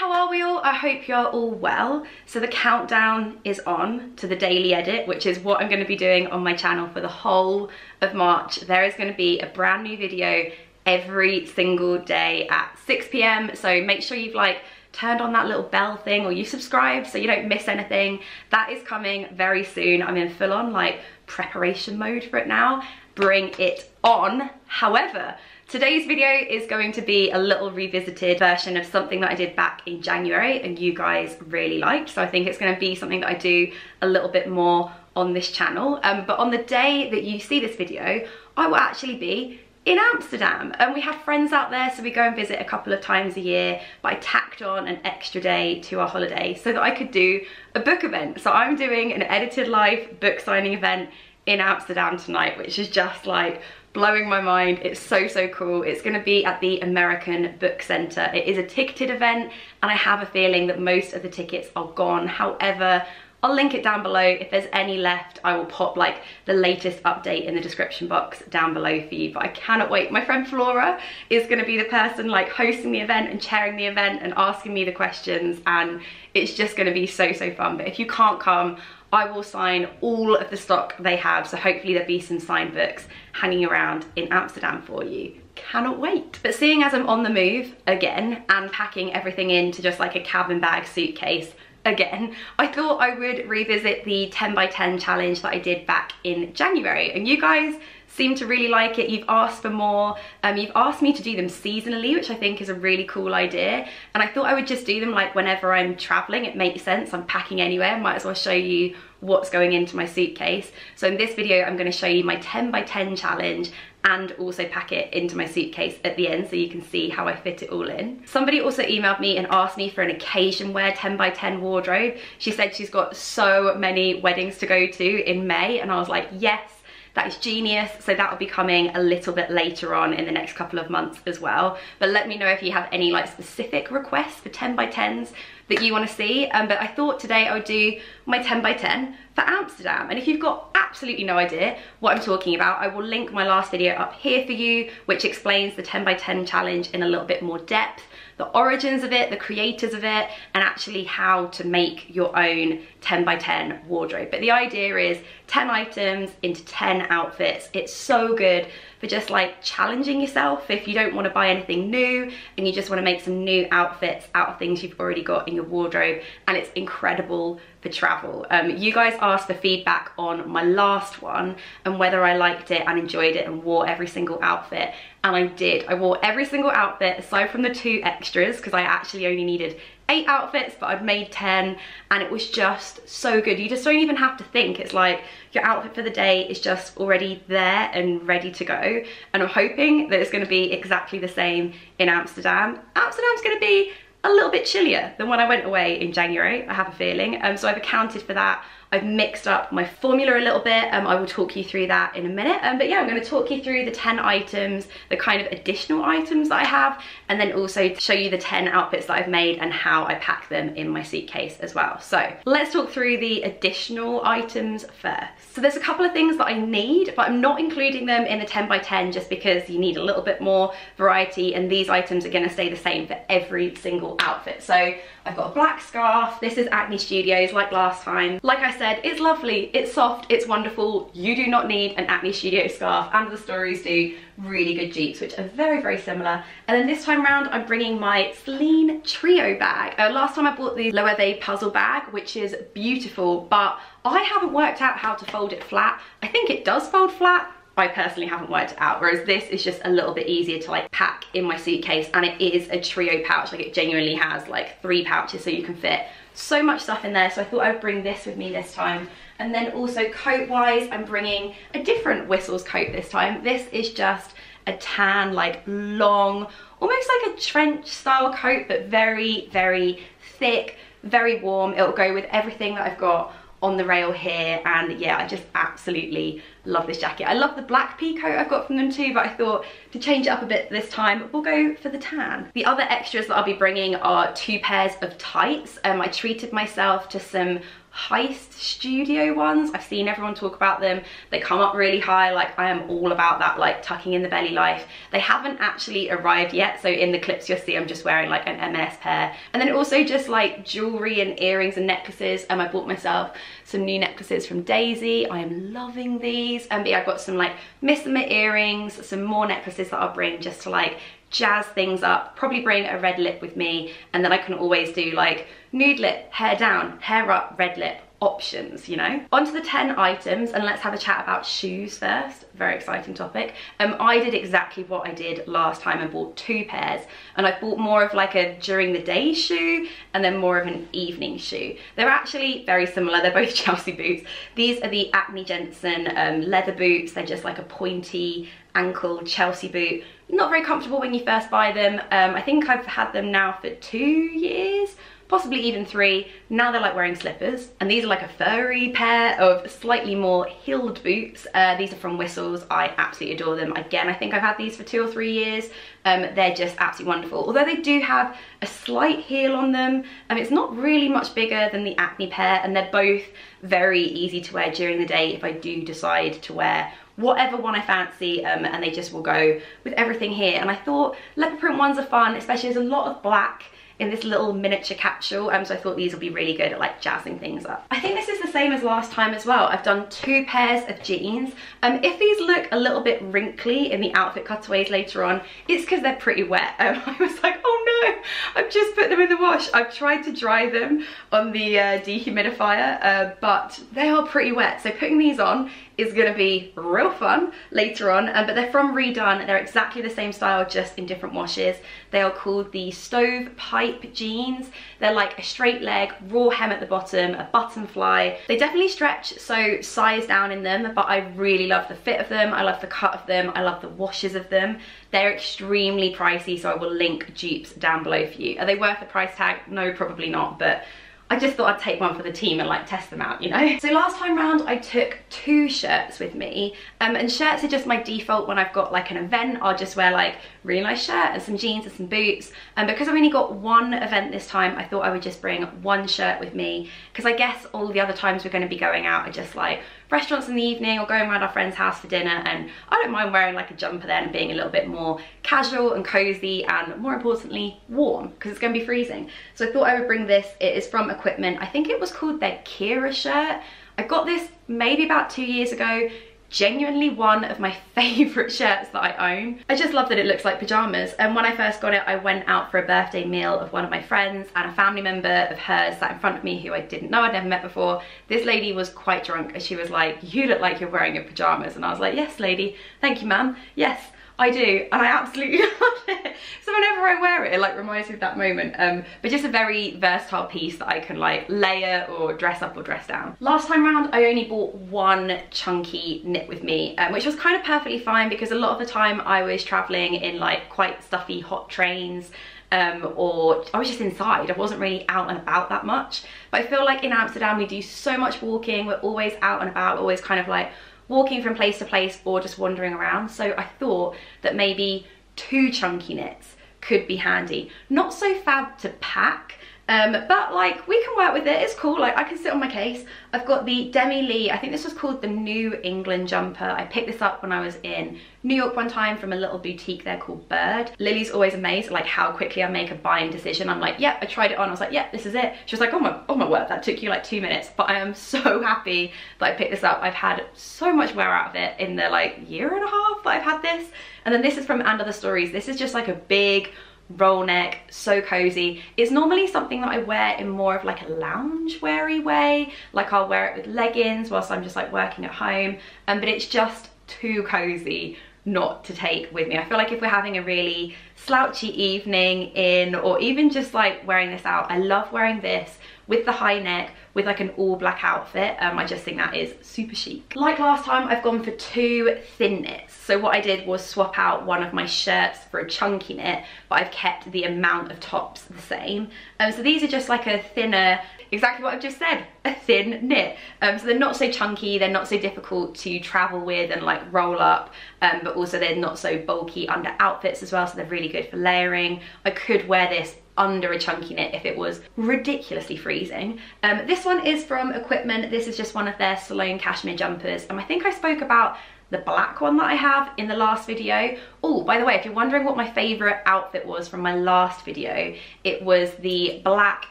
how are we all? I hope you're all well. So the countdown is on to the daily edit, which is what I'm gonna be doing on my channel for the whole of March. There is gonna be a brand new video every single day at 6 p.m. So make sure you've like turned on that little bell thing or you subscribe so you don't miss anything. That is coming very soon. I'm in full on like preparation mode for it now. Bring it on. However, Today's video is going to be a little revisited version of something that I did back in January and you guys really liked. So I think it's gonna be something that I do a little bit more on this channel. Um, but on the day that you see this video, I will actually be in Amsterdam and we have friends out there so we go and visit a couple of times a year but I tacked on an extra day to our holiday so that I could do a book event so I'm doing an Edited Life book signing event in Amsterdam tonight which is just like blowing my mind. It's so, so cool. It's gonna be at the American Book Center. It is a ticketed event and I have a feeling that most of the tickets are gone. However, I'll link it down below. If there's any left, I will pop like the latest update in the description box down below for you. But I cannot wait. My friend Flora is gonna be the person like hosting the event and chairing the event and asking me the questions. And it's just gonna be so, so fun. But if you can't come, I will sign all of the stock they have. So hopefully there'll be some signed books hanging around in Amsterdam for you. Cannot wait. But seeing as I'm on the move again and packing everything into just like a cabin bag suitcase again, I thought I would revisit the 10 by 10 challenge that I did back in January. And you guys seem to really like it. You've asked for more. Um, you've asked me to do them seasonally, which I think is a really cool idea. And I thought I would just do them like whenever I'm traveling. It makes sense. I'm packing anywhere. I might as well show you what's going into my suitcase. So in this video, I'm gonna show you my 10 by 10 challenge and also pack it into my suitcase at the end so you can see how I fit it all in. Somebody also emailed me and asked me for an occasion wear 10 by 10 wardrobe. She said she's got so many weddings to go to in May and I was like, yes, that is genius. So that will be coming a little bit later on in the next couple of months as well. But let me know if you have any like specific requests for 10 by 10s that you want to see. Um, but I thought today I would do my 10 by 10 for Amsterdam. And if you've got absolutely no idea what I'm talking about, I will link my last video up here for you, which explains the 10 by 10 challenge in a little bit more depth the origins of it, the creators of it, and actually how to make your own 10 by 10 wardrobe. But the idea is 10 items into 10 outfits. It's so good for just like challenging yourself if you don't want to buy anything new and you just want to make some new outfits out of things you've already got in your wardrobe and it's incredible for travel. Um, you guys asked for feedback on my last one and whether I liked it and enjoyed it and wore every single outfit and I did. I wore every single outfit aside from the two extras because I actually only needed eight outfits but I'd made 10 and it was just so good. You just don't even have to think. It's like your outfit for the day is just already there and ready to go. And I'm hoping that it's gonna be exactly the same in Amsterdam. Amsterdam's gonna be a little bit chillier than when I went away in January, I have a feeling. Um, so I've accounted for that I've mixed up my formula a little bit. Um, I will talk you through that in a minute. Um, but yeah, I'm gonna talk you through the 10 items, the kind of additional items that I have, and then also show you the 10 outfits that I've made and how I pack them in my suitcase as well. So let's talk through the additional items first. So there's a couple of things that I need, but I'm not including them in the 10 by 10 just because you need a little bit more variety and these items are gonna stay the same for every single outfit. So I've got a black scarf. This is Acne Studios like last time. Like I said, it's lovely, it's soft, it's wonderful. You do not need an Acne Studio scarf and the stories do really good jeeps which are very very similar and then this time around I'm bringing my Celine Trio bag uh, last time I bought the Loewe puzzle bag which is beautiful but I haven't worked out how to fold it flat I think it does fold flat I personally haven't worked out. Whereas this is just a little bit easier to like pack in my suitcase and it is a trio pouch. Like it genuinely has like three pouches so you can fit so much stuff in there. So I thought I would bring this with me this time. And then also coat wise, I'm bringing a different Whistles coat this time. This is just a tan, like long, almost like a trench style coat, but very, very thick, very warm. It'll go with everything that I've got on the rail here and yeah I just absolutely love this jacket. I love the black pea coat I've got from them too, but I thought to change it up a bit this time, we'll go for the tan. The other extras that I'll be bringing are two pairs of tights. Um, I treated myself to some heist studio ones. I've seen everyone talk about them. They come up really high like i am all about that like tucking in the belly life. They haven't actually arrived yet so in the clips you'll see i'm just wearing like an m&s pair. And then also just like jewelry and earrings and necklaces. And um, i bought myself some new necklaces from daisy. I am loving these and um, yeah i've got some like Missoma earrings some more necklaces that i'll bring just to like jazz things up, probably bring a red lip with me, and then I can always do like nude lip, hair down, hair up, red lip, options, you know? Onto the 10 items and let's have a chat about shoes first. Very exciting topic. Um, I did exactly what I did last time and bought two pairs and I bought more of like a during the day shoe and then more of an evening shoe. They're actually very similar. They're both Chelsea boots. These are the Acne Jensen um, leather boots. They're just like a pointy ankle Chelsea boot. Not very comfortable when you first buy them. Um, I think I've had them now for two years possibly even three. Now they're like wearing slippers. And these are like a furry pair of slightly more heeled boots. Uh, these are from Whistles. I absolutely adore them. Again, I think I've had these for two or three years. Um, they're just absolutely wonderful. Although they do have a slight heel on them, um, it's not really much bigger than the Acne pair and they're both very easy to wear during the day if I do decide to wear whatever one I fancy um, and they just will go with everything here. And I thought leopard print ones are fun, especially there's a lot of black in this little miniature capsule um, so I thought these would be really good at like jazzing things up. I think this is the same as last time as well. I've done two pairs of jeans. Um, if these look a little bit wrinkly in the outfit cutaways later on, it's because they're pretty wet. Um, I was like, oh I've just put them in the wash. I've tried to dry them on the uh, dehumidifier, uh, but they are pretty wet. So putting these on is gonna be real fun later on, um, but they're from Redone. They're exactly the same style, just in different washes. They are called the Stove Pipe Jeans. They're like a straight leg, raw hem at the bottom, a button fly. They definitely stretch, so size down in them, but I really love the fit of them. I love the cut of them. I love the washes of them. They're extremely pricey, so I will link dupes down below for you. Are they worth the price tag? No, probably not, but I just thought I'd take one for the team and like test them out, you know? So last time round I took two shirts with me um, and shirts are just my default when I've got like an event, I'll just wear like really nice shirt and some jeans and some boots. And because I've only got one event this time, I thought I would just bring one shirt with me because I guess all the other times we're gonna be going out are just like restaurants in the evening or going around our friend's house for dinner and I don't mind wearing like a jumper then and being a little bit more casual and cozy and more importantly warm because it's going to be freezing. So I thought I would bring this. It is from Equipment. I think it was called their Kira shirt. I got this maybe about two years ago genuinely one of my favorite shirts that I own. I just love that it looks like pajamas. And when I first got it I went out for a birthday meal of one of my friends and a family member of hers sat in front of me who I didn't know I'd never met before. This lady was quite drunk and she was like you look like you're wearing your pajamas. And I was like yes lady. Thank you ma'am. Yes I do, and I absolutely love it. So whenever I wear it, it like reminds me of that moment. Um, but just a very versatile piece that I can like layer or dress up or dress down. Last time round, I only bought one chunky knit with me, um, which was kind of perfectly fine because a lot of the time I was traveling in like quite stuffy hot trains um, or I was just inside. I wasn't really out and about that much. But I feel like in Amsterdam, we do so much walking. We're always out and about, always kind of like walking from place to place or just wandering around. So I thought that maybe two chunky knits could be handy. Not so fab to pack, um, but like we can work with it, it's cool, like I can sit on my case. I've got the Demylee, I think this was called the New England jumper. I picked this up when I was in New York one time from a little boutique there called Bird. Lily's always amazed like how quickly I make a buying decision. I'm like, yep, yeah, I tried it on. I was like, yep, yeah, this is it. She was like, oh my, oh my word, that took you like two minutes. But I am so happy that I picked this up. I've had so much wear out of it in the like year and a half that I've had this. And then this is from And Other Stories. This is just like a big roll neck, so cozy. It's normally something that I wear in more of like a lounge weary way. Like I'll wear it with leggings whilst I'm just like working at home. Um, but it's just too cozy not to take with me. I feel like if we're having a really slouchy evening in or even just like wearing this out. I love wearing this with the high neck with like an all black outfit. Um, I just think that is super chic. Like last time, I've gone for two thin knits. So what I did was swap out one of my shirts for a chunky knit, but I've kept the amount of tops the same. Um, so these are just like a thinner, exactly what I've just said, a thin knit. Um, so they're not so chunky, they're not so difficult to travel with and like roll up, um, but also they're not so bulky under outfits as well, so they're really good for layering. I could wear this under a chunky knit if it was ridiculously freezing. Um, this one is from Equipment. This is just one of their Sloane cashmere jumpers. And I think I spoke about the black one that I have in the last video. Oh, by the way, if you're wondering what my favorite outfit was from my last video, it was the black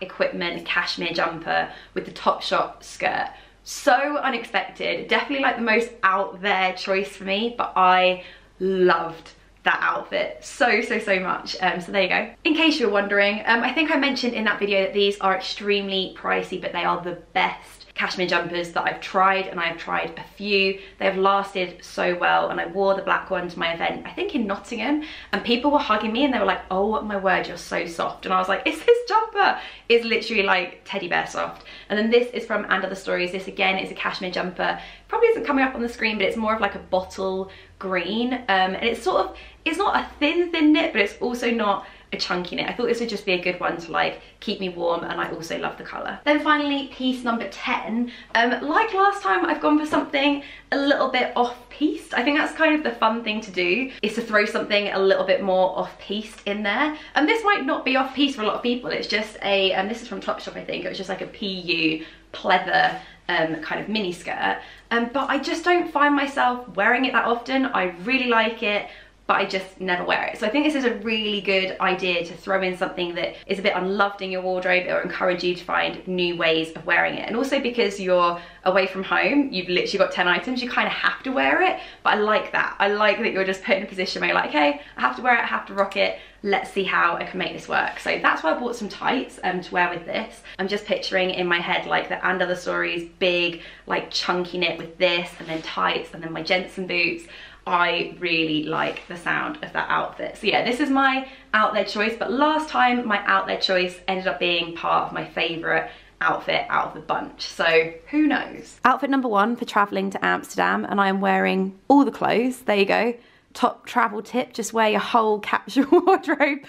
Equipment cashmere jumper with the Topshop skirt. So unexpected, definitely like the most out there choice for me, but I loved that outfit so, so, so much. Um, so there you go. In case you're wondering, um, I think I mentioned in that video that these are extremely pricey, but they are the best cashmere jumpers that I've tried and I've tried a few. They've lasted so well and I wore the black one to my event, I think in Nottingham, and people were hugging me and they were like, oh my word, you're so soft. And I was like, is this jumper? It's literally like teddy bear soft. And then this is from And Other Stories. This again is a cashmere jumper. Probably isn't coming up on the screen, but it's more of like a bottle green. Um, and it's sort of, it's not a thin, thin knit, but it's also not a chunky knit. I thought this would just be a good one to like keep me warm and I also love the colour. Then finally piece number 10. Um, like last time I've gone for something a little bit off-piste. I think that's kind of the fun thing to do is to throw something a little bit more off-piste in there. And this might not be off-piste for a lot of people. It's just a, and um, this is from Topshop I think, it was just like a PU pleather um, kind of mini skirt. Um, but I just don't find myself wearing it that often. I really like it but I just never wear it. So I think this is a really good idea to throw in something that is a bit unloved in your wardrobe or encourage you to find new ways of wearing it. And also because you're away from home, you've literally got 10 items, you kind of have to wear it, but I like that. I like that you're just put in a position where you're like, okay, I have to wear it, I have to rock it, let's see how I can make this work. So that's why I bought some tights um, to wear with this. I'm just picturing in my head like the And Other Stories big like chunky knit with this and then tights and then my Jensen boots. I really like the sound of that outfit. So yeah, this is my out there choice, but last time my out there choice ended up being part of my favorite outfit out of the bunch. So who knows? Outfit number one for traveling to Amsterdam and I am wearing all the clothes. There you go. Top travel tip, just wear your whole capsule wardrobe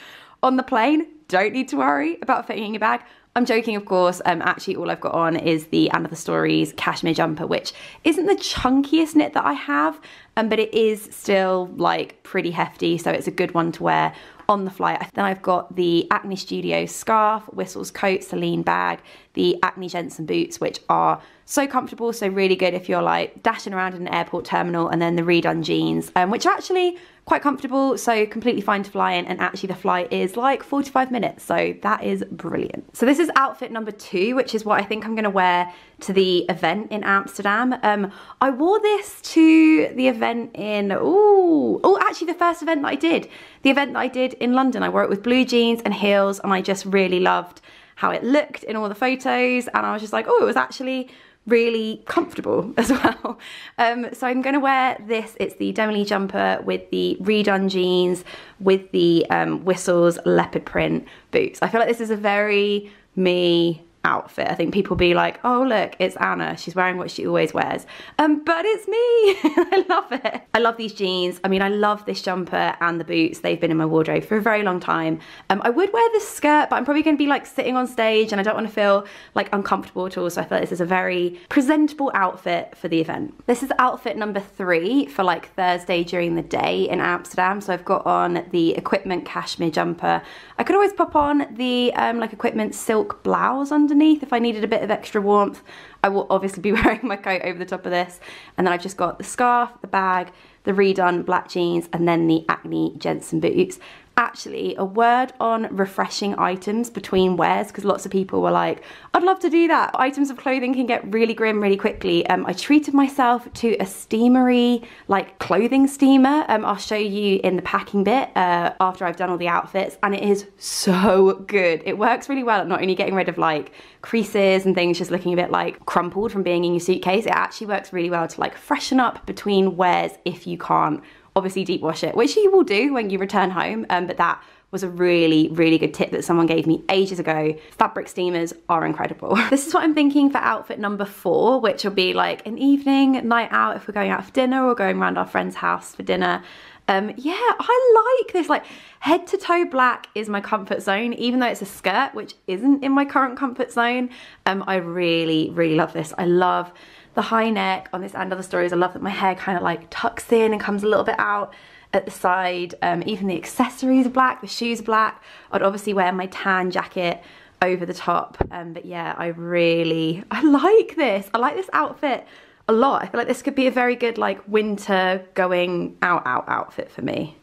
on the plane. Don't need to worry about fitting in your bag. I'm joking, of course. Um, actually, all I've got on is the And Other Stories cashmere jumper, which isn't the chunkiest knit that I have, um, but it is still like pretty hefty, so it's a good one to wear on the flight. Then I've got the Acne Studio scarf, Whistles coat, Celine bag, the Acne Jensen boots, which are so comfortable, so really good if you're like dashing around in an airport terminal, and then the redone jeans, um, which actually quite comfortable, so completely fine to fly in, and actually the flight is like 45 minutes, so that is brilliant. So this is outfit number two, which is what I think I'm gonna wear to the event in Amsterdam. Um, I wore this to the event in, oh, oh, actually the first event that I did, the event that I did in London, I wore it with blue jeans and heels, and I just really loved how it looked in all the photos, and I was just like, oh, it was actually really comfortable as well. Um, so I'm gonna wear this, it's the Demi jumper with the redone jeans, with the um, Whistles leopard print boots. I feel like this is a very me outfit. I think people be like, oh look, it's Anna. She's wearing what she always wears. Um, but it's me. I love it. I love these jeans. I mean, I love this jumper and the boots. They've been in my wardrobe for a very long time. Um, I would wear this skirt, but I'm probably gonna be like sitting on stage and I don't wanna feel like uncomfortable at all. So I feel like this is a very presentable outfit for the event. This is outfit number three for like Thursday during the day in Amsterdam. So I've got on the equipment cashmere jumper. I could always pop on the um, like equipment silk blouse under underneath if I needed a bit of extra warmth. I will obviously be wearing my coat over the top of this. And then I've just got the scarf, the bag, the redone black jeans, and then the Acne Jensen boots actually a word on refreshing items between wears because lots of people were like, I'd love to do that. Items of clothing can get really grim really quickly. Um, I treated myself to a steamery, like clothing steamer. Um, I'll show you in the packing bit uh, after I've done all the outfits and it is so good. It works really well at not only getting rid of like creases and things just looking a bit like crumpled from being in your suitcase, it actually works really well to like freshen up between wears if you can't obviously deep wash it, which you will do when you return home, um, but that was a really, really good tip that someone gave me ages ago. Fabric steamers are incredible. this is what I'm thinking for outfit number four, which will be like an evening night out if we're going out for dinner or going around our friend's house for dinner. Um, yeah, I like this. Like head to toe black is my comfort zone, even though it's a skirt, which isn't in my current comfort zone. Um, I really, really love this. I love the high neck on this end and other stories. I love that my hair kind of like tucks in and comes a little bit out at the side. Um, even the accessories are black, the shoes are black. I'd obviously wear my tan jacket over the top. Um, but yeah, I really, I like this. I like this outfit a lot. I feel like this could be a very good like winter going out out outfit for me.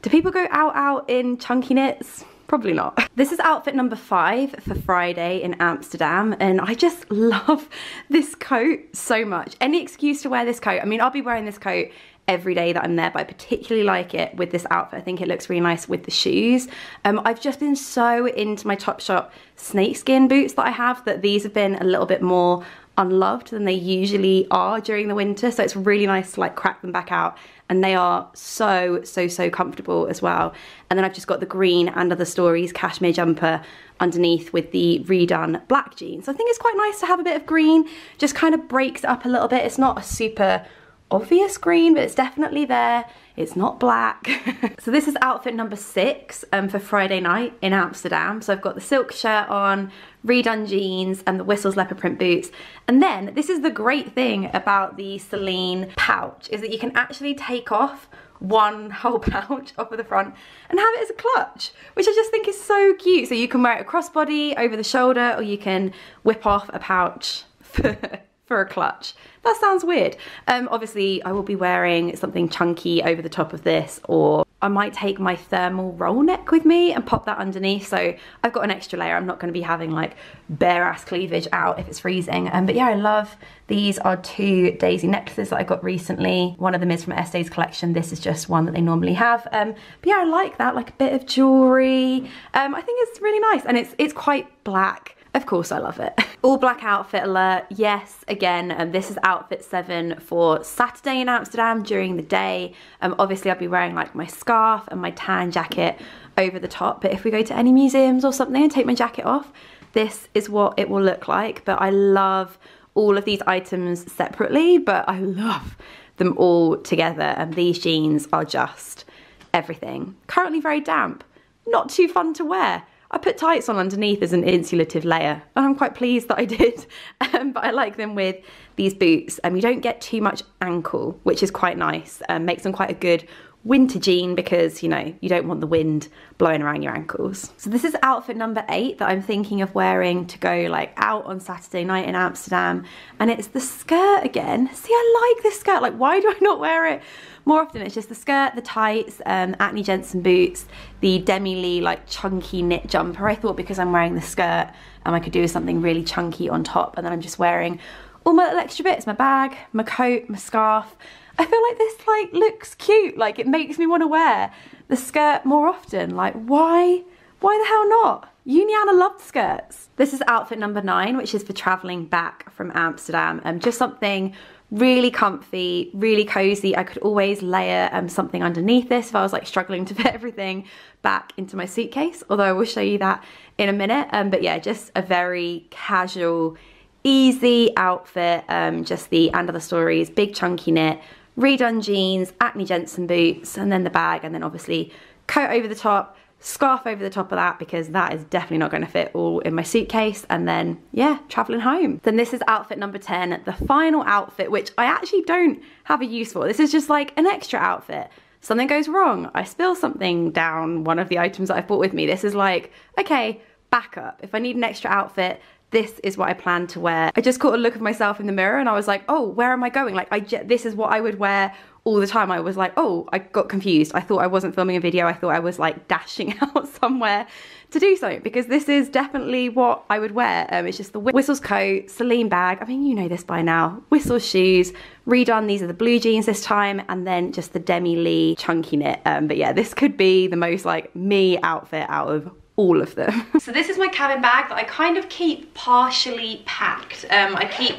Do people go out out in chunky knits? Probably not. This is outfit number five for Friday in Amsterdam and I just love this coat so much. Any excuse to wear this coat. I mean, I'll be wearing this coat every day that I'm there, but I particularly like it with this outfit. I think it looks really nice with the shoes. Um, I've just been so into my Topshop snakeskin boots that I have that these have been a little bit more unloved than they usually are during the winter. So it's really nice to like crack them back out and they are so, so, so comfortable as well. And then I've just got the green and other stories cashmere jumper underneath with the redone black jeans. I think it's quite nice to have a bit of green, just kind of breaks up a little bit. It's not a super obvious green, but it's definitely there. It's not black. so this is outfit number six um, for Friday night in Amsterdam. So I've got the silk shirt on, redone jeans, and the Whistles leopard print boots. And then this is the great thing about the Celine pouch, is that you can actually take off one whole pouch off of the front and have it as a clutch, which I just think is so cute. So you can wear it crossbody over the shoulder, or you can whip off a pouch for a clutch. That sounds weird. Um, obviously, I will be wearing something chunky over the top of this, or I might take my thermal roll neck with me and pop that underneath. So I've got an extra layer. I'm not going to be having like bare ass cleavage out if it's freezing. Um, but yeah, I love these are two daisy necklaces that I got recently. One of them is from Estée's collection. This is just one that they normally have. Um, but yeah, I like that, like a bit of jewelry. Um, I think it's really nice and it's it's quite black of course I love it. All black outfit alert. Yes, again, um, this is outfit seven for Saturday in Amsterdam during the day. Um, obviously I'll be wearing like my scarf and my tan jacket over the top. But if we go to any museums or something and take my jacket off, this is what it will look like. But I love all of these items separately, but I love them all together. And these jeans are just everything. Currently very damp, not too fun to wear. I put tights on underneath as an insulative layer. And I'm quite pleased that I did. Um, but I like them with these boots. And um, you don't get too much ankle which is quite nice. Um, makes them quite a good winter jean because you know you don't want the wind blowing around your ankles. So this is outfit number eight that I'm thinking of wearing to go like out on Saturday night in Amsterdam and it's the skirt again. See I like this skirt like why do I not wear it more often? It's just the skirt, the tights, um, Acne Jensen boots, the Demylee like chunky knit jumper. I thought because I'm wearing the skirt and I could do something really chunky on top and then I'm just wearing all my little extra bits, my bag, my coat, my scarf I feel like this like looks cute. Like it makes me want to wear the skirt more often. Like why, why the hell not? Uniana loved skirts. This is outfit number nine, which is for traveling back from Amsterdam. Um, just something really comfy, really cozy. I could always layer um, something underneath this if I was like struggling to fit everything back into my suitcase, although I will show you that in a minute. Um, but yeah, just a very casual, easy outfit, um, just the and other stories, big chunky knit, redone jeans, Acne Jensen boots, and then the bag, and then obviously coat over the top, scarf over the top of that because that is definitely not going to fit all in my suitcase and then yeah traveling home. Then this is outfit number 10 the final outfit which I actually don't have a use for. This is just like an extra outfit. Something goes wrong I spill something down one of the items that I've brought with me. This is like okay backup if I need an extra outfit this is what I plan to wear. I just caught a look of myself in the mirror and I was like, oh, where am I going? Like, I this is what I would wear all the time. I was like, oh, I got confused. I thought I wasn't filming a video. I thought I was like dashing out somewhere to do something because this is definitely what I would wear. Um, it's just the Whistles coat, Celine bag. I mean, you know this by now. Whistles shoes, redone. These are the blue jeans this time and then just the Demylee chunky knit. Um, but yeah, this could be the most like me outfit out of all of them. so this is my cabin bag that I kind of keep partially packed. Um, I keep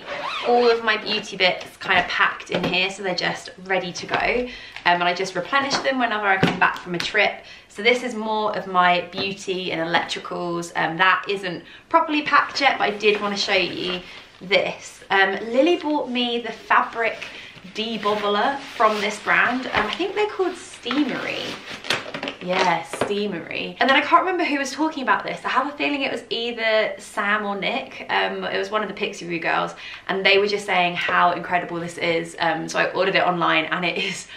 all of my beauty bits kind of packed in here so they're just ready to go. Um, and I just replenish them whenever I come back from a trip. So this is more of my beauty and electricals. Um, that isn't properly packed yet, but I did want to show you this. Um, Lily bought me the fabric debobbler from this brand. Um, I think they're called Steamery. Yeah, steamery. And then I can't remember who was talking about this. I have a feeling it was either Sam or Nick. Um, it was one of the Pixiwoo girls. And they were just saying how incredible this is. Um, so I ordered it online and it is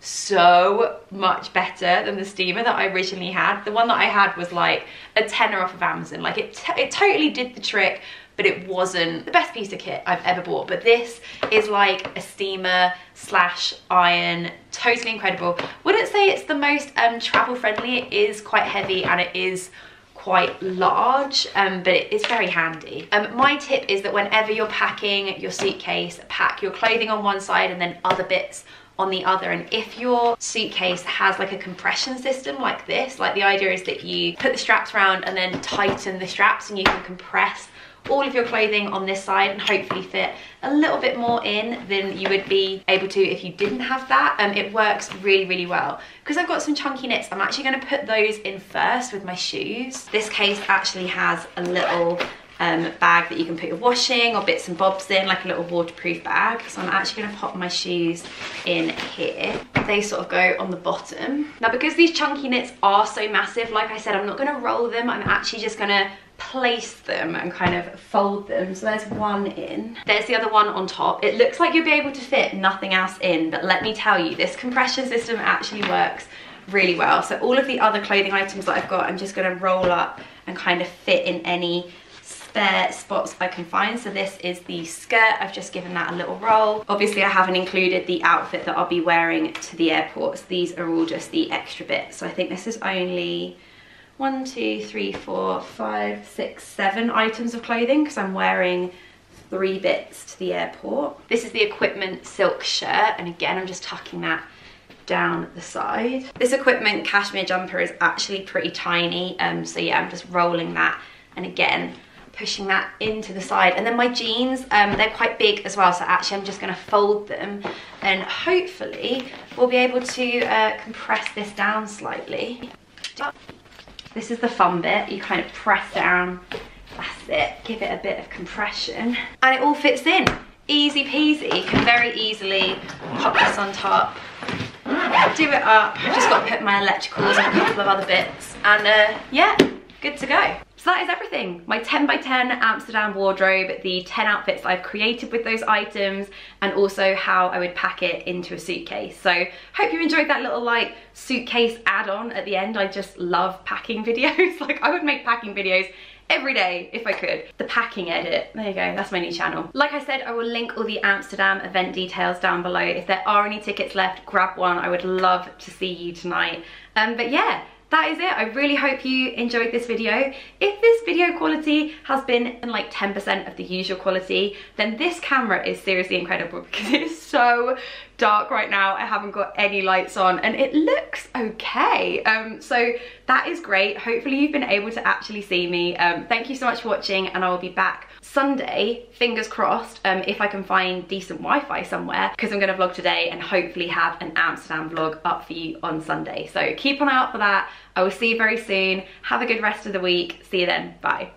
so much better than the steamer that I originally had. The one that I had was like a tenner off of Amazon. Like it, it totally did the trick, but it wasn't the best piece of kit I've ever bought. But this is like a steamer slash iron, totally incredible. Wouldn't say it's the most um, travel friendly. It is quite heavy and it is quite large um, but it is very handy um, my tip is that whenever you're packing your suitcase pack your clothing on one side and then other bits on the other and if your suitcase has like a compression system like this like the idea is that you put the straps around and then tighten the straps and you can compress all of your clothing on this side and hopefully fit a little bit more in than you would be able to if you didn't have that. Um, it works really, really well. Because I've got some chunky knits, I'm actually gonna put those in first with my shoes. This case actually has a little um, bag that you can put your washing or bits and bobs in, like a little waterproof bag. So I'm actually gonna pop my shoes in here. They sort of go on the bottom. Now because these chunky knits are so massive, like I said, I'm not gonna roll them. I'm actually just gonna place them and kind of fold them. So there's one in. There's the other one on top. It looks like you'll be able to fit nothing else in, but let me tell you, this compression system actually works really well. So all of the other clothing items that I've got, I'm just gonna roll up and kind of fit in any spare spots I can find. So this is the skirt. I've just given that a little roll. Obviously I haven't included the outfit that I'll be wearing to the airports. These are all just the extra bits. So I think this is only one, two, three, four, five, six, seven items of clothing because I'm wearing three bits to the airport. This is the equipment silk shirt and again I'm just tucking that down the side. This equipment cashmere jumper is actually pretty tiny um, so yeah I'm just rolling that and again pushing that into the side and then my jeans um, they're quite big as well so actually I'm just going to fold them and hopefully we'll be able to uh, compress this down slightly. This is the fun bit. You kind of press down. That's it. Give it a bit of compression. And it all fits in. Easy peasy. You can very easily pop this on top. Do it up. I've just got to put my electricals and a couple of other bits. And uh, yeah, good to go. So that is everything. My 10 by 10 Amsterdam wardrobe, the 10 outfits I've created with those items, and also how I would pack it into a suitcase. So hope you enjoyed that little like suitcase add-on at the end. I just love packing videos. like I would make packing videos every day if I could. The packing edit, there you go, that's my new channel. Like I said, I will link all the Amsterdam event details down below. If there are any tickets left, grab one. I would love to see you tonight. Um, but yeah, that is it. I really hope you enjoyed this video. If this video quality has been like 10% of the usual quality, then this camera is seriously incredible because it is so dark right now. I haven't got any lights on and it looks okay. Um, so that is great. Hopefully you've been able to actually see me. Um, thank you so much for watching and I will be back Sunday, fingers crossed, um, if I can find decent Wi-Fi somewhere because I'm gonna vlog today and hopefully have an Amsterdam vlog up for you on Sunday. So keep an eye out for that. I will see you very soon. Have a good rest of the week. See you then. Bye.